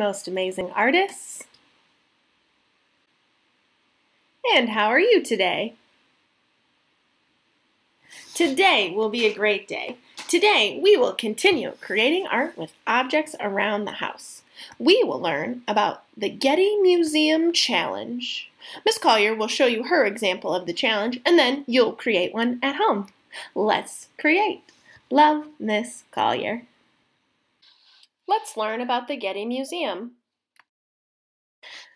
most amazing artists. And how are you today? Today will be a great day. Today we will continue creating art with objects around the house. We will learn about the Getty Museum Challenge. Miss Collier will show you her example of the challenge and then you'll create one at home. Let's create. Love, Miss Collier. Let's learn about the Getty Museum.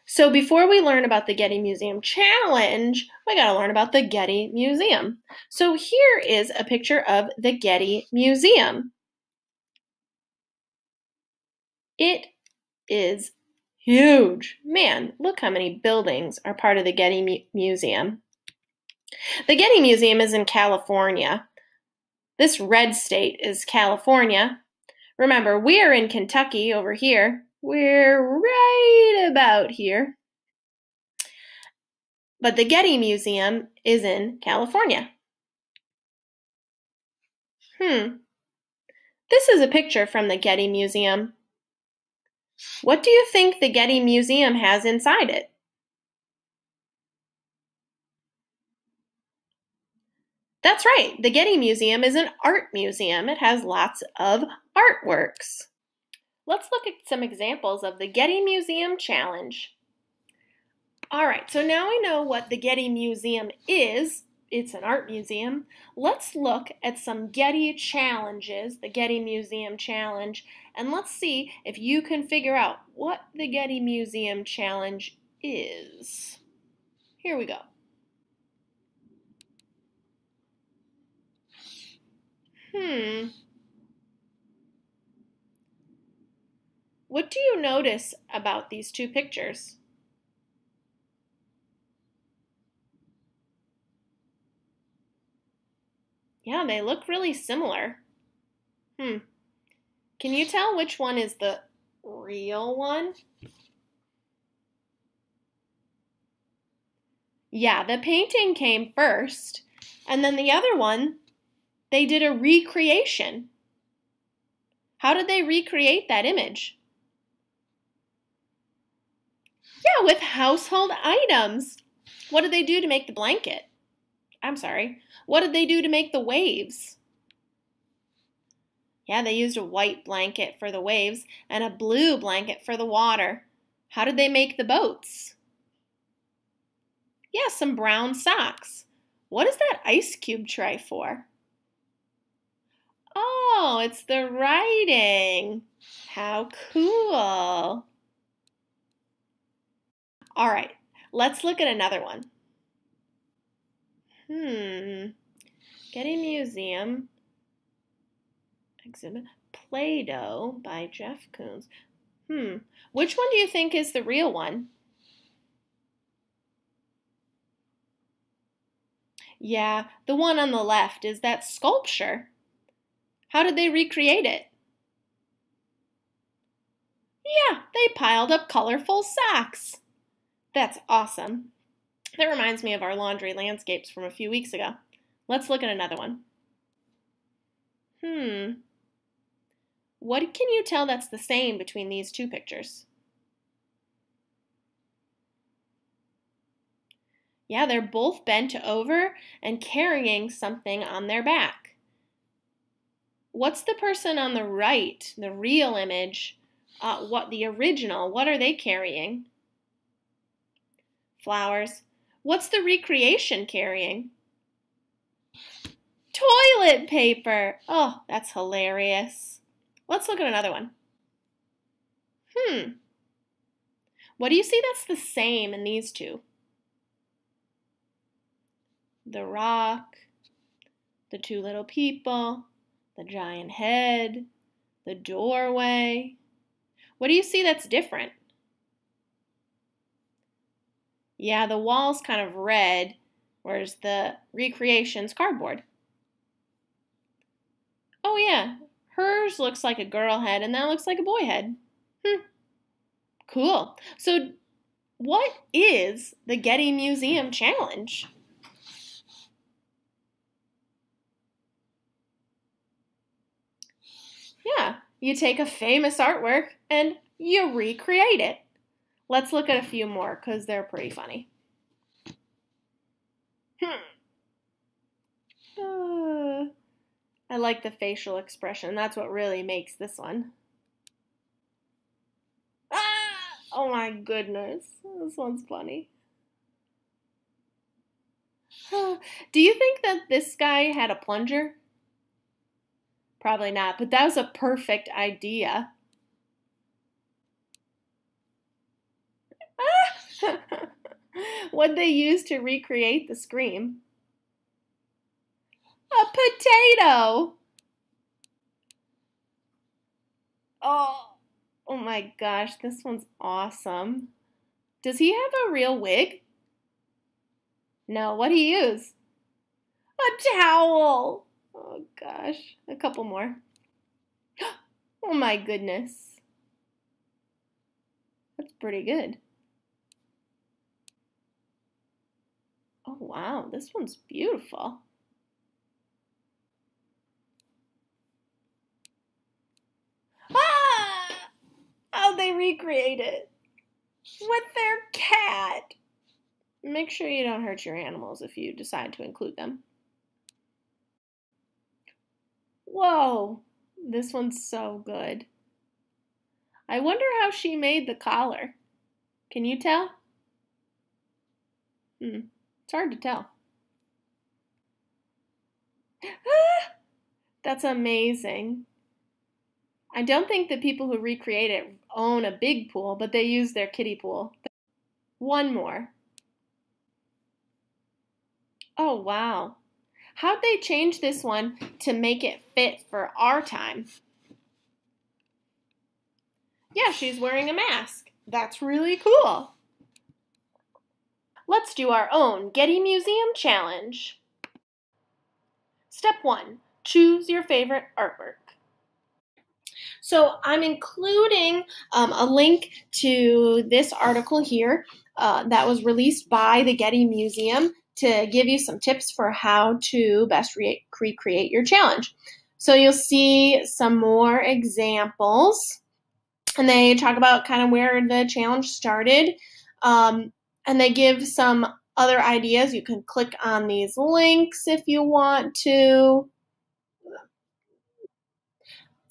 So before we learn about the Getty Museum Challenge, we got to learn about the Getty Museum. So here is a picture of the Getty Museum. It is huge. Man, look how many buildings are part of the Getty Mu Museum. The Getty Museum is in California. This red state is California. Remember, we're in Kentucky over here. We're right about here. But the Getty Museum is in California. Hmm. This is a picture from the Getty Museum. What do you think the Getty Museum has inside it? That's right, the Getty Museum is an art museum. It has lots of artworks. Let's look at some examples of the Getty Museum Challenge. All right, so now we know what the Getty Museum is. It's an art museum. Let's look at some Getty challenges, the Getty Museum Challenge, and let's see if you can figure out what the Getty Museum Challenge is. Here we go. Hmm. What do you notice about these two pictures? Yeah, they look really similar. Hmm. Can you tell which one is the real one? Yeah, the painting came first, and then the other one they did a recreation. How did they recreate that image? Yeah, with household items. What did they do to make the blanket? I'm sorry. What did they do to make the waves? Yeah, they used a white blanket for the waves and a blue blanket for the water. How did they make the boats? Yeah, some brown socks. What is that ice cube tray for? Oh, it's the writing. How cool. All right, let's look at another one. Hmm. Getty Museum exhibit Play-Doh by Jeff Koons. Hmm. Which one do you think is the real one? Yeah, the one on the left is that sculpture. How did they recreate it? Yeah, they piled up colorful socks. That's awesome. That reminds me of our laundry landscapes from a few weeks ago. Let's look at another one. Hmm. What can you tell that's the same between these two pictures? Yeah, they're both bent over and carrying something on their back. What's the person on the right, the real image, uh, what the original, what are they carrying? Flowers. What's the recreation carrying? Toilet paper. Oh, that's hilarious. Let's look at another one. Hmm. What do you see that's the same in these two? The rock, the two little people, the giant head, the doorway. What do you see that's different? Yeah, the wall's kind of red, whereas the recreation's cardboard. Oh yeah, hers looks like a girl head and that looks like a boy head. Hmm. Cool. So what is the Getty Museum Challenge? Yeah, you take a famous artwork and you recreate it. Let's look at a few more because they're pretty funny. Hmm. Uh, I like the facial expression. That's what really makes this one. Ah! Oh my goodness. This one's funny. Do you think that this guy had a plunger? Probably not, but that was a perfect idea. What'd they use to recreate the scream? A potato! Oh, oh my gosh, this one's awesome. Does he have a real wig? No, what'd he use? A towel! Oh gosh, a couple more. Oh my goodness. That's pretty good. Oh wow, this one's beautiful. Ah! How'd they recreate it? With their cat. Make sure you don't hurt your animals if you decide to include them. Whoa, this one's so good. I wonder how she made the collar. Can you tell? Hmm. It's hard to tell. That's amazing. I don't think the people who recreate it own a big pool, but they use their kiddie pool. One more. Oh, wow. How'd they change this one to make it fit for our time? Yeah, she's wearing a mask. That's really cool. Let's do our own Getty Museum Challenge. Step 1. Choose your favorite artwork. So I'm including um, a link to this article here uh, that was released by the Getty Museum to give you some tips for how to best re- recreate your challenge. So you'll see some more examples, and they talk about kind of where the challenge started. Um, and they give some other ideas. You can click on these links if you want to.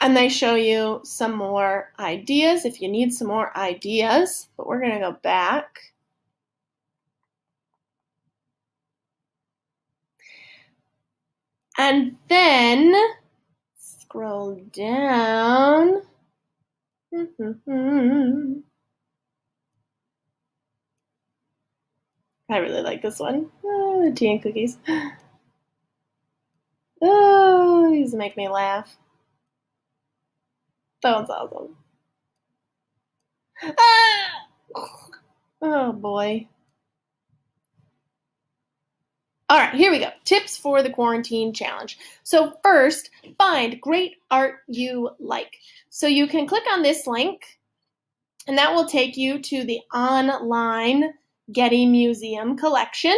And they show you some more ideas if you need some more ideas. But we're going to go back. And then scroll down. I really like this one. Oh, tea and cookies. Oh, these make me laugh. That one's awesome. Ah! Oh boy. All right, here we go. Tips for the quarantine challenge. So, first, find great art you like. So, you can click on this link, and that will take you to the online Getty Museum collection.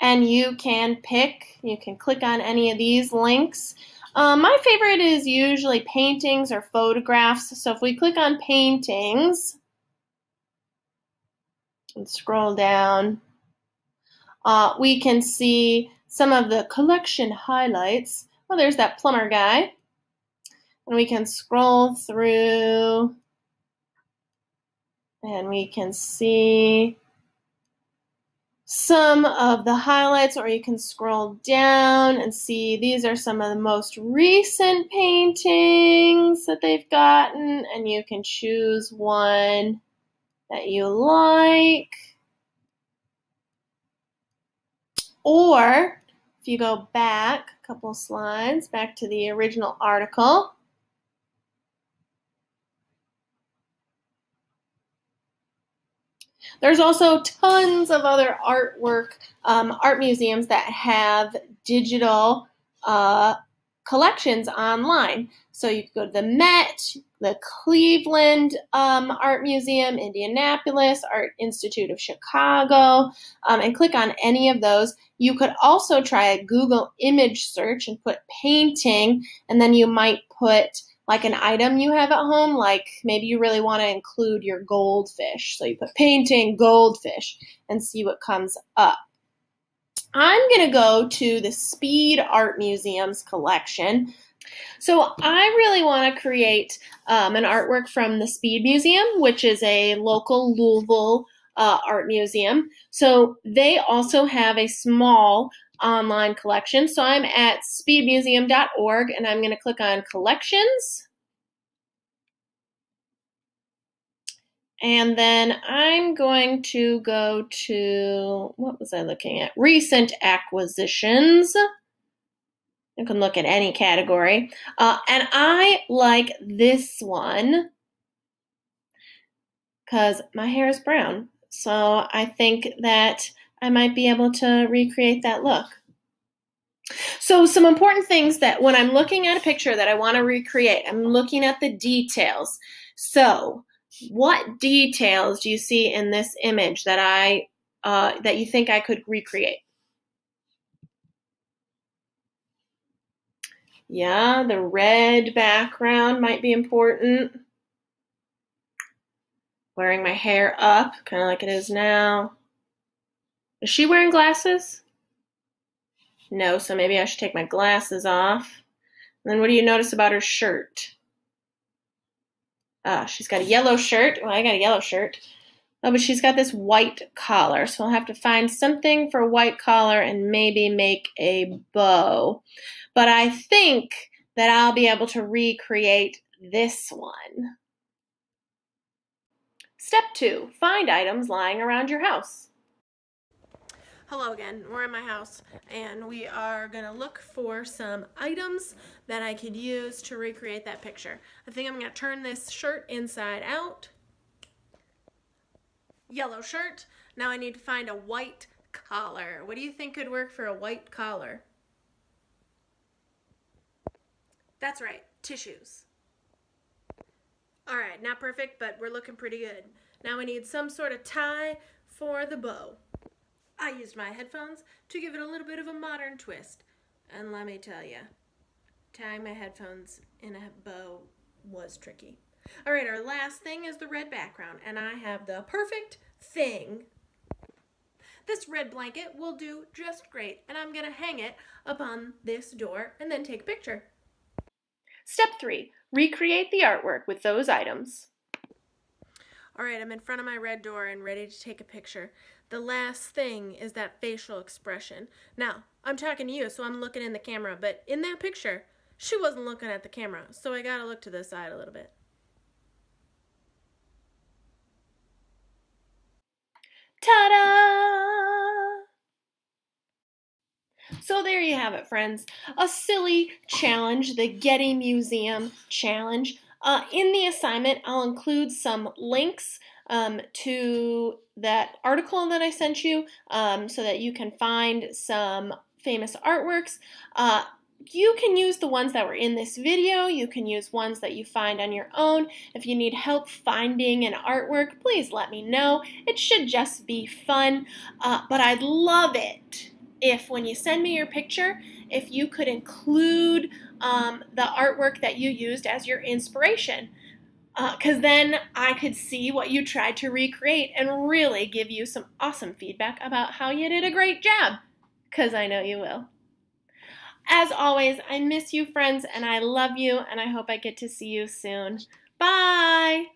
And you can pick, you can click on any of these links. Um, my favorite is usually paintings or photographs. So if we click on paintings and scroll down, uh, we can see some of the collection highlights. Well, there's that plumber guy. And we can scroll through. And we can see some of the highlights or you can scroll down and see these are some of the most recent paintings that they've gotten. And you can choose one that you like. Or if you go back a couple slides back to the original article. There's also tons of other artwork, um, art museums that have digital uh, collections online. So you could go to the Met, the Cleveland um, Art Museum, Indianapolis, Art Institute of Chicago, um, and click on any of those. You could also try a Google image search and put painting, and then you might put like an item you have at home, like maybe you really want to include your goldfish. So you put painting, goldfish, and see what comes up. I'm going to go to the Speed Art Museum's collection. So I really want to create um, an artwork from the Speed Museum, which is a local Louisville uh, art museum. So they also have a small online collection. So I'm at speedmuseum.org and I'm going to click on collections. And then I'm going to go to, what was I looking at? Recent acquisitions. You can look at any category. Uh, and I like this one because my hair is brown. So I think that I might be able to recreate that look. So some important things that when I'm looking at a picture that I want to recreate, I'm looking at the details. So what details do you see in this image that I uh, that you think I could recreate? Yeah, the red background might be important. Wearing my hair up, kind of like it is now. Is she wearing glasses? No, so maybe I should take my glasses off. And then what do you notice about her shirt? Ah, she's got a yellow shirt. Well, I got a yellow shirt. Oh, but she's got this white collar. So I'll have to find something for white collar and maybe make a bow. But I think that I'll be able to recreate this one. Step two, find items lying around your house. Hello again, we're in my house and we are gonna look for some items that I could use to recreate that picture. I think I'm gonna turn this shirt inside out. Yellow shirt. Now I need to find a white collar. What do you think could work for a white collar? That's right, tissues. All right, not perfect, but we're looking pretty good. Now we need some sort of tie for the bow. I used my headphones to give it a little bit of a modern twist. And let me tell you, tying my headphones in a bow was tricky. All right, our last thing is the red background, and I have the perfect thing. This red blanket will do just great, and I'm gonna hang it upon this door and then take a picture. Step three, recreate the artwork with those items. All right, I'm in front of my red door and ready to take a picture. The last thing is that facial expression. Now, I'm talking to you, so I'm looking in the camera, but in that picture, she wasn't looking at the camera, so I gotta look to the side a little bit. Ta-da! So there you have it, friends. A silly challenge, the Getty Museum Challenge. Uh, in the assignment, I'll include some links um, to that article that I sent you um, so that you can find some famous artworks. Uh, you can use the ones that were in this video. You can use ones that you find on your own. If you need help finding an artwork, please let me know. It should just be fun, uh, but I'd love it if when you send me your picture, if you could include um, the artwork that you used as your inspiration. Because uh, then I could see what you tried to recreate and really give you some awesome feedback about how you did a great job. Because I know you will. As always, I miss you, friends, and I love you, and I hope I get to see you soon. Bye!